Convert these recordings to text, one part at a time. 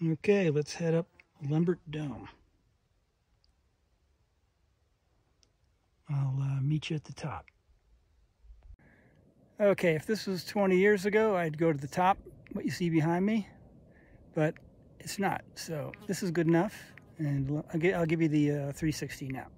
Okay, let's head up Lambert Dome. I'll uh, meet you at the top. Okay, if this was 20 years ago, I'd go to the top, what you see behind me, but it's not. So this is good enough, and I'll give you the uh, 360 now.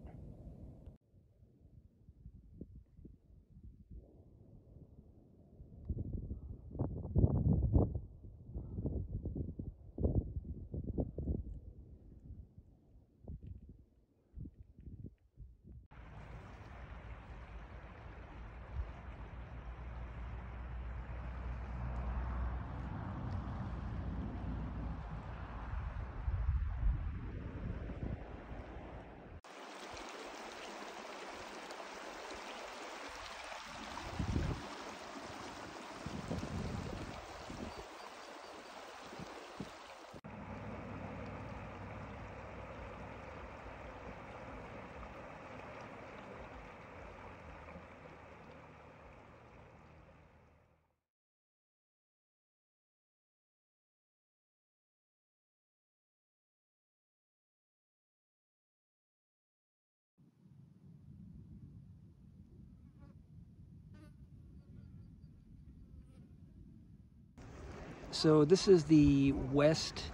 So this is the west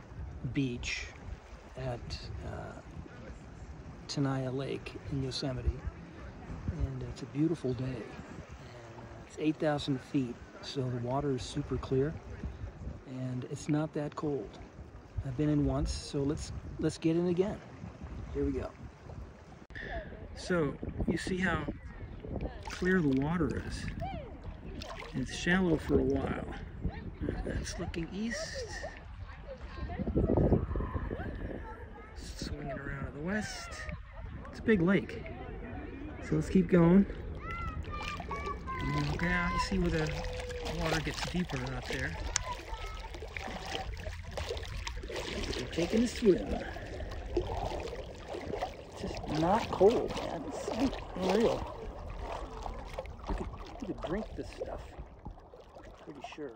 beach at uh, Tenaya Lake in Yosemite. And it's a beautiful day. And it's 8,000 feet, so the water is super clear. And it's not that cold. I've been in once, so let's let's get in again. Here we go. So you see how clear the water is. It's shallow for a while. Looking east. Swinging around to the west. It's a big lake. So let's keep going. And you see where the water gets deeper out there. We're taking a swim. It's just not cold, man. It's unreal. You could, you could drink this stuff. Pretty sure.